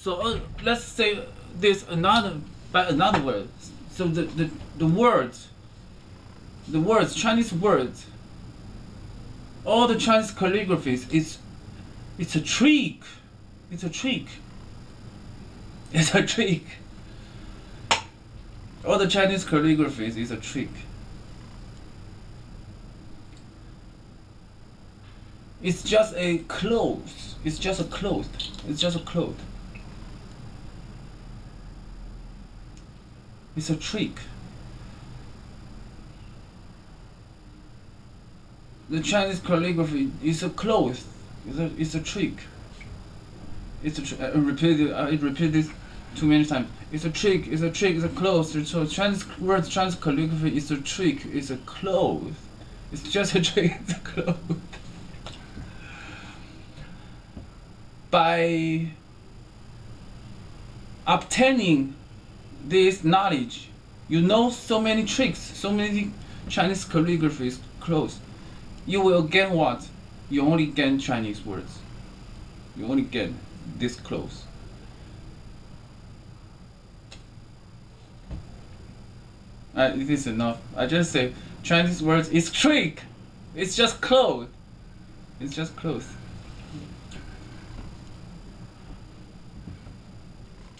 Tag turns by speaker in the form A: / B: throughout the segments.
A: So uh, let's say there's another by another word. So the, the, the words, the words, Chinese words, all the Chinese calligraphies is it's a trick. It's a trick. It's a trick. All the Chinese calligraphies is a trick. It's just a cloth. It's just a cloth. It's just a cloth. It's a trick. The Chinese calligraphy is a cloth. It's a, it's a trick. It's a tr- I repeated I repeated this too many times. It's a trick. It's a trick. It's a cloth. So Chinese words, Chinese calligraphy is a trick. It's a cloth. It's just a trick. It's a. By obtaining this knowledge, you know so many tricks, so many Chinese calligraphies close. You will gain what? You only gain Chinese words. You only get this close. Uh, it is enough. I just say Chinese words is trick. It's just close. It's just close.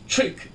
A: Trick